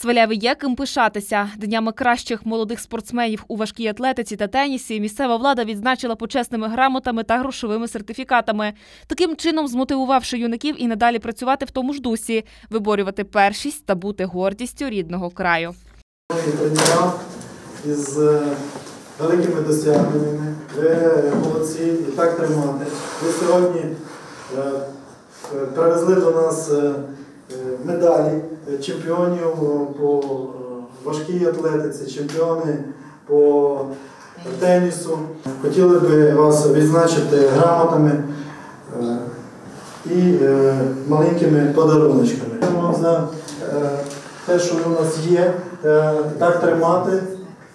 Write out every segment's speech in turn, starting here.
Сваляві є ким пишатися. Днями кращих молодих спортсменів у важкій атлетиці та тенісі місцева влада відзначила почесними грамотами та грошовими сертифікатами. Таким чином змотивувавши юнаків і надалі працювати в тому ж дусі, виборювати першість та бути гордістю рідного краю. Тренера із е, великими досягненнями. Ви молодці і так тримати. Ви сьогодні е, привезли до нас е, медалі е, чемпіонів е, по е, важкій атлетиці, чемпіони по тенісу. Хотіли би вас відзначити грамотами е, і е, маленькими подаруночками. За е, те, що у нас є, е, так тримати,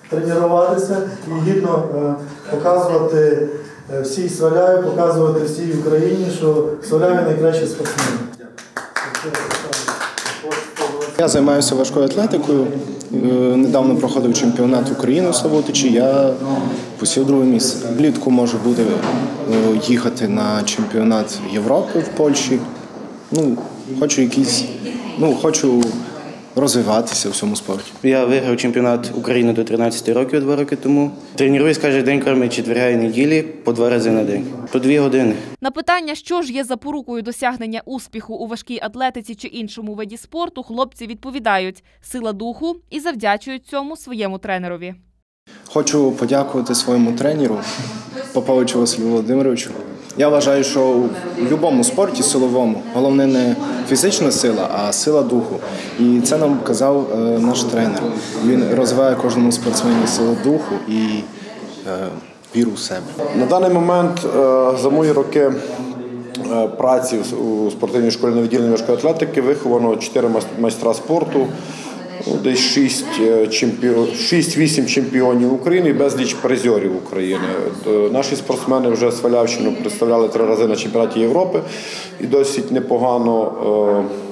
тренуватися і гідно е, показувати е, всій Сваляві, показувати всій Україні, що Сваляві найкращі спортсмени. Я займаюся важкою атлетикою. Е, Недавно проходив чемпіонат України у Славутичі. Я посів друге місце. Влітку можу бути е, їхати на чемпіонат Європи в Польщі. Ну, хочу якісь, ну, хочу розвиватися в цьому спорті. Я виграв чемпіонат України до 13 років два роки тому. Тренуюсь кожен день, крім четверга і неділі, по два рази на день, по дві години. На питання, що ж є запорукою досягнення успіху у важкій атлетиці чи іншому виді спорту, хлопці відповідають сила духу і завдячують цьому своєму тренерові. Хочу подякувати своєму тренеру Поповичу Василю Володимировичу. Я вважаю, що у будь-якому спорті силовому головне не фізична сила, а сила духу. І це нам казав е, наш тренер. Він розвиває кожному спортсмені силу духу і е, віру в себе. На даний момент е, за мої роки праці у спортивній школі на відділенні важкої атлетики виховано 4 майстра спорту, десь 6 чемпіон, 6-8 чемпіонів України безліч призерів України. Е, Наші спортсмени вже Свалявщину представляли три рази на чемпіонаті Європи і досить непогано. е,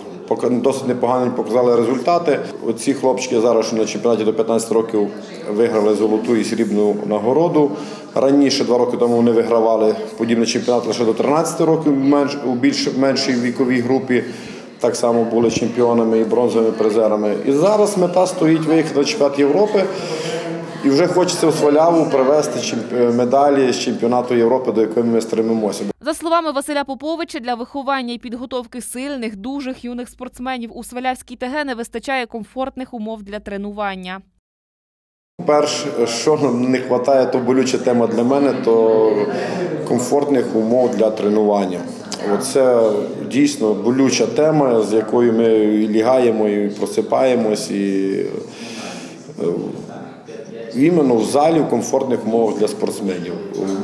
Досить непогані показали результати. Оці хлопчики зараз на чемпіонаті до 15 років виграли золоту і срібну нагороду. Раніше, два роки тому, вони вигравали подібний чемпіонат лише до 13 років у більш меншій віковій групі. Так само були чемпіонами і бронзовими призерами. І зараз мета стоїть виїхати на чемпіонат Європи. І вже хочеться у Сваляву привезти медалі з чемпіонату Європи, до якої ми стремимося. За словами Василя Поповича, для виховання і підготовки сильних, дужих юних спортсменів у Свалявській ТГ не вистачає комфортних умов для тренування. Перше, що нам не вистачає, то болюча тема для мене, то комфортних умов для тренування. Оце дійсно болюча тема, з якою ми і лягаємо, і просипаємось, і е, іменно в залі в комфортних умовах для спортсменів.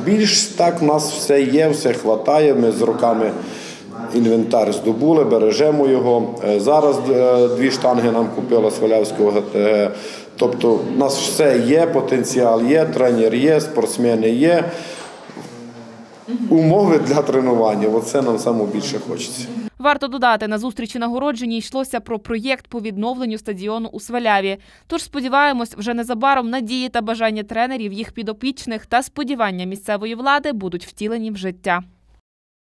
Більш так у нас все є, все вистачає. Ми з роками інвентар здобули, бережемо його. Е, Зараз е, дві штанги нам купила Свалявського ГТГ. Тобто у нас все є, потенціал є, тренер є, спортсмени є. Умови для тренування. Оце нам саме більше хочеться. Варто додати, на зустрічі нагородженні йшлося про проєкт по відновленню стадіону у Сваляві. Тож сподіваємось, вже незабаром надії та бажання тренерів, їх підопічних та сподівання місцевої влади будуть втілені в життя.